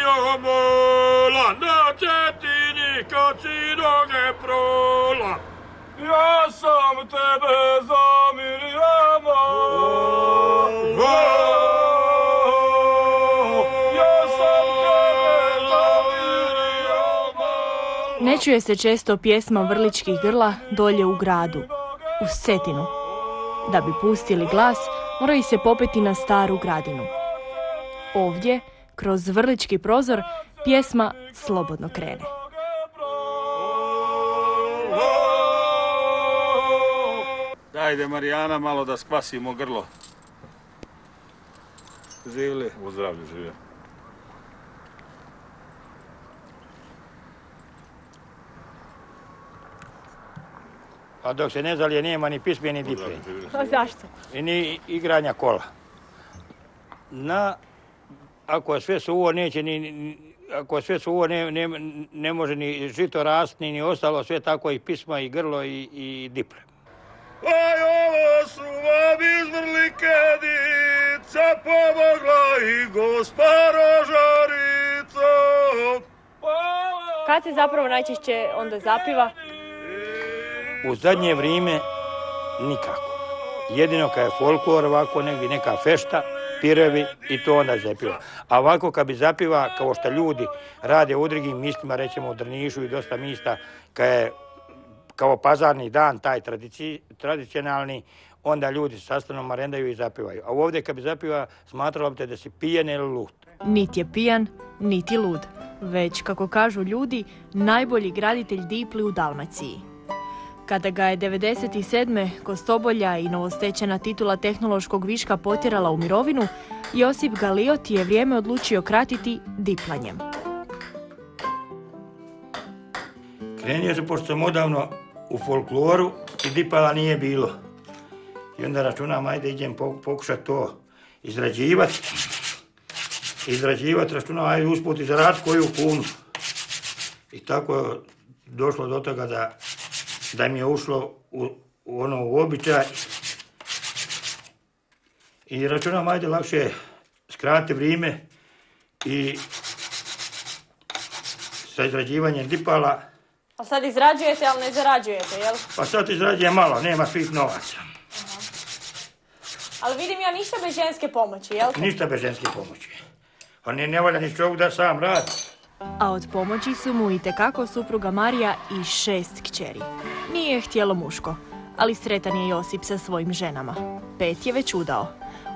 bio mola na cetini kad si noge prola. Ja sam tebe zamirio mola. Ne čuje se često pjesma vrličkih grla dolje u gradu, u Cetinu. Da bi pustili glas, moraju se popeti na staru gradinu. Ovdje, kroz vrlički prozor, pjesma slobodno krene. Dajde Marijana malo da skvasimo grlo. Živjeli. U zdravlju živio. A dok se ne zalije nema ni pisme ni diple. A zašto? I ni igranja kola. Na, ako je sve suvo neće ni, ako je sve suvo ne, ne, ne može ni žito rasti ni ostalo, sve tako i pisma i grlo i, i diple. Aj, ovo su vam iz Vrlike dica pomogla i gospa Rožarica. Kad se zapravo najčešće onda zapiva? U zadnje vrijeme nikako. Jedino kad je folklor ovako negdje neka fešta, pirevi i to onda zapiva. A ovako kad bi zapiva kao što ljudi rade u drugim mistima, recimo u Drnišu i dosta mista, kad je kao pazarni dan, taj tradici, tradicionalni, onda ljudi se sastanu, marendaju i zapivaju. A ovdje kad bi zapiva, smatralo bi te da si pijen ili lud. Niti je pijan, niti lud. Već, kako kažu ljudi, najbolji graditelj dipli u Dalmaciji. Kada ga je 97. Kostobolja i novostečena titula tehnološkog viška potjerala u mirovinu, Josip Galiot je vrijeme odlučio kratiti diplanjem. Krenio sam, pošto sam odavno u folkloru i dipala nije bilo. I onda računam, ajde idem po- pokušat to izrađivat. Izrađivat, računam, ajde usput zaradit koju kunu. I tako je došlo do toga da, da mi je ušlo u, u ono u običaj. I računam, ajde lakše skratiti vrijeme i sa izrađivanjem dipala A sad izrađujete, ali ne zarađujete, jel? Pa sad izrađuje malo, nema svih novaca. Ali vidim ja ništa bez ženske pomoći, jel? Ništa bez ženske pomoći. Pa ne, ne valja ni čovjek da sam radi. A od pomoći su mu i tekako supruga Marija i šest kćeri. Nije htjelo muško, ali sretan je Josip sa svojim ženama. Pet je već udao.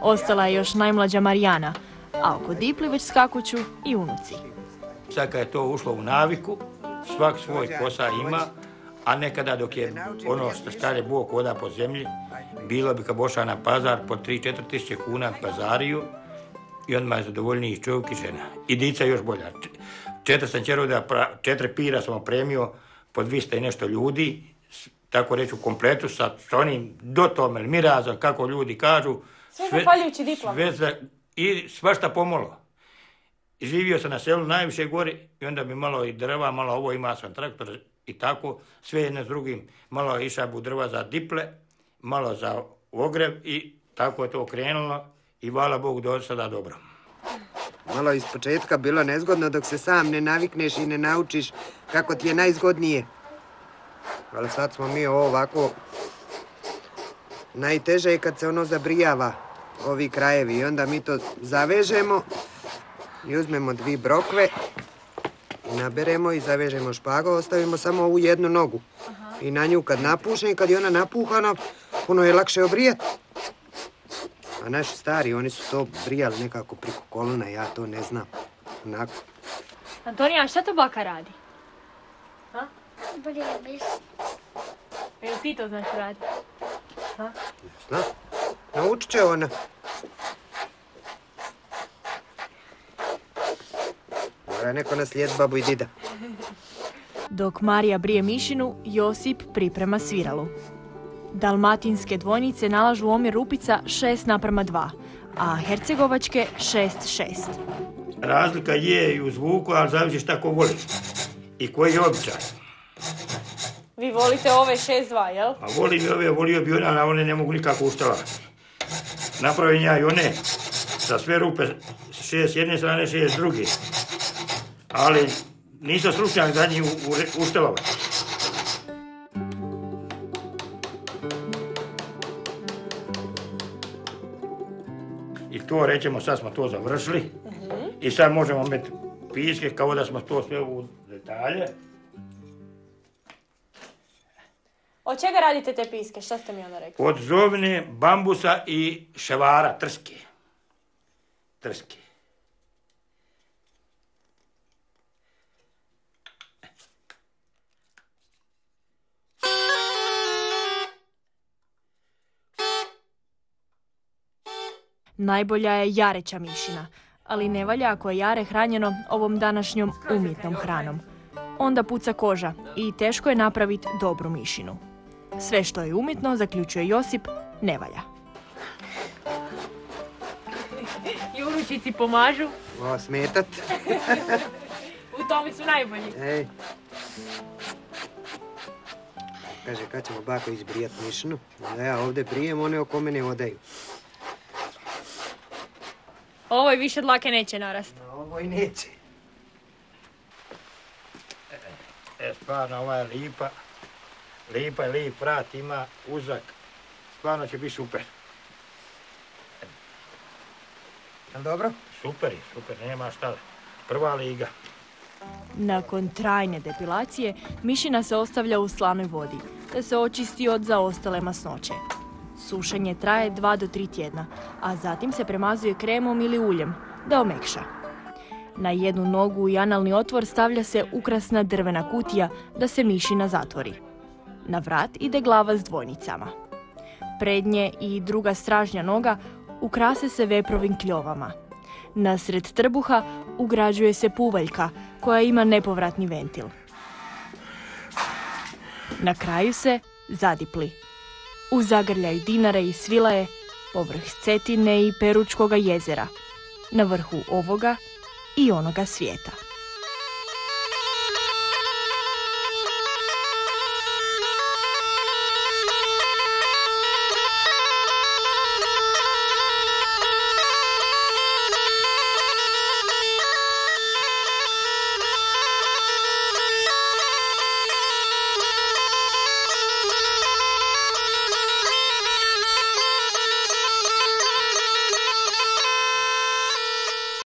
Ostala je još najmlađa Marijana, a oko Dipli već skakuću i unuci. Sad kad je to ušlo u naviku, svak svoj posao ima, a nekada dok je ono što stare Bog hoda po zemlji, bilo bi kad boša na pazar po 3-4 tisuće kuna pazariju i odmah je zadovoljniji čovjek i žena. I dica još bolja. Četiri sam četiri pira sam opremio po 200 i nešto ljudi, tako reći u kompletu sa, onim do tome, mirazom, kako ljudi kažu. Sve zahvaljujući diplama. Sve za, I svašta pomolo. Živio sam na selu najviše gori i onda bi malo i drva, malo ovo ima sam traktor i tako, sve jedno s drugim, malo išabu drva za diple, malo za ogrev i tako je to krenulo i hvala Bogu do sada dobro. Malo iz početka bilo nezgodno dok se sam ne navikneš i ne naučiš kako ti je najzgodnije. Ali sad smo mi ovo ovako... Najteže je kad se ono zabrijava, ovi krajevi. I onda mi to zavežemo i uzmemo dvi brokve naberemo i zavežemo špago, ostavimo samo ovu jednu nogu. I na nju kad napušem i kad je ona napuhana, puno je lakše obrijati. A naši stari, oni su to brijali nekako preko kolona, ja to ne znam. Onako. Antonija, šta to baka radi? Brije Jel ti to znaš raditi? Zna? Naučit će ona. Mora neko naslijediti babu i dida. Dok Marija brije mišinu, Josip priprema sviralu. Dalmatinske dvojnice nalažu omjer rupica 6 naprema 2, a hercegovačke 6-6. Razlika je i u zvuku, ali zavisi šta ko voli. I koji je običaj. Vi volite ove 6-2, jel? A volim i ove, volio bi one, ali one ne mogu nikako uštavati. Napravim ja i one za sve rupe šest s jedne strane, šest s druge. Ali nisam stručnjak za njih u, u, uštelovat. I to rećemo, sad smo to završili. I sad možemo metati piske kao da smo to sve u detalje. Od čega radite te piske? Šta ste mi ono rekli? Od zovne, bambusa i ševara, trske. Trske. Najbolja je jareća mišina, ali ne valja ako je jare hranjeno ovom današnjom umjetnom hranom. Onda puca koža i teško je napraviti dobru mišinu. Sve što je umjetno, zaključuje Josip, ne valja. Juručici pomažu, Ovo smetat. u tome su najbolji. Ej. Kaže, kad ćemo bako izbrijat mišinu? Da ja ovdje brijem, one oko mene odaju. Ovoj više dlake neće narast. Ovo i neće. E, stvarno, ova je lipa. Lipa je lip vrat, ima uzak. Stvarno će biti super. Jel dobro? Super je, super, nema šta. Prva liga. Nakon trajne depilacije, mišina se ostavlja u slanoj vodi, da se očisti od zaostale masnoće. Sušenje traje 2 do 3 tjedna, a zatim se premazuje kremom ili uljem, da omekša. Na jednu nogu i analni otvor stavlja se ukrasna drvena kutija da se mišina zatvori. Na vrat ide glava s dvojnicama. Prednje i druga stražnja noga ukrase se veprovim kljovama. Nasred trbuha ugrađuje se puvaljka koja ima nepovratni ventil. Na kraju se zadipli. U zagrljaju dinare i svilaje, povrh Cetine i Peručkoga jezera, na vrhu ovoga i onoga svijeta.